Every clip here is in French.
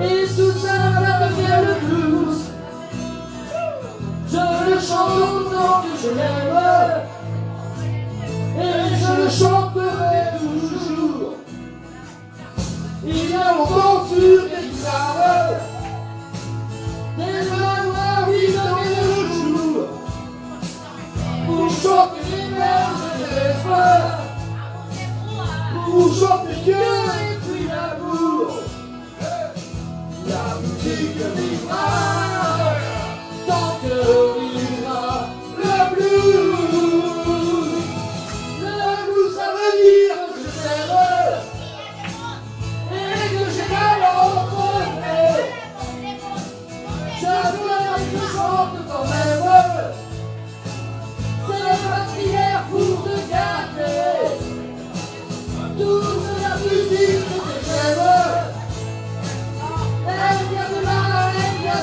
Et Suzanne va me faire le blues. Je le chante tant que je l'aime. Et je le chante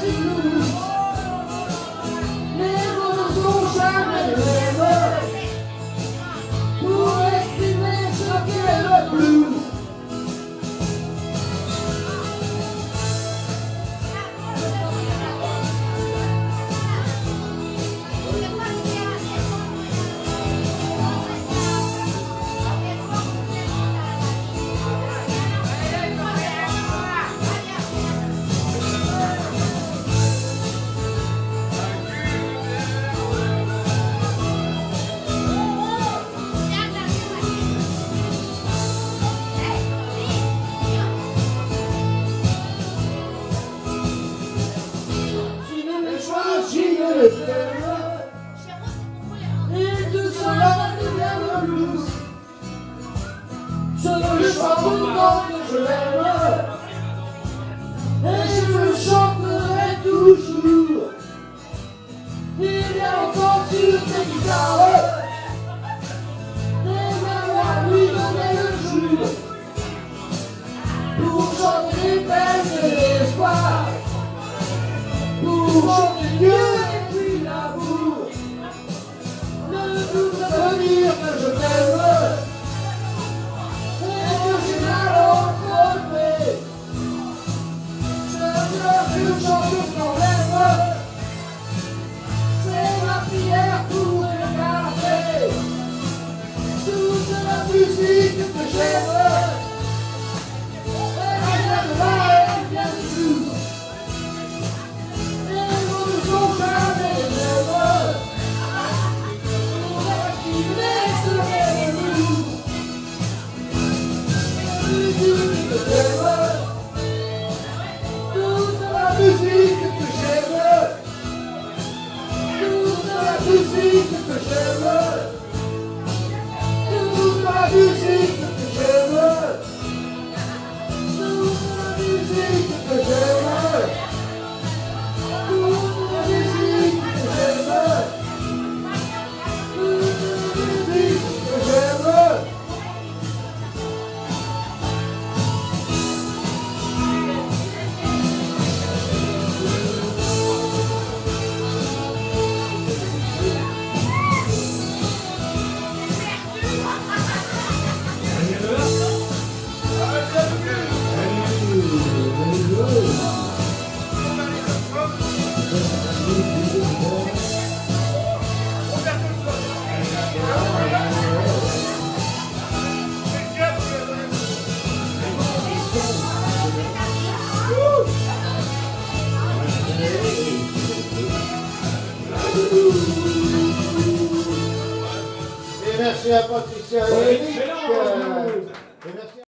you. Et tout cela devient le plus. Je ne le choisis pas autant que je l'aime. Et je le chanterai toujours. Il y a encore du tu. Et même à lui, je le jure. Pour chanter les paix et l'espoir. Brasil! Et merci à Patricia et Eric. Et merci à...